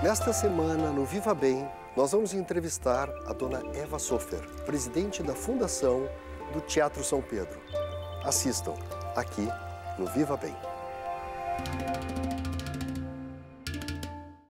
Nesta semana, no Viva Bem, nós vamos entrevistar a dona Eva Sofer, presidente da Fundação do Teatro São Pedro. Assistam aqui no Viva Bem.